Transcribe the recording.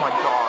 Oh my god.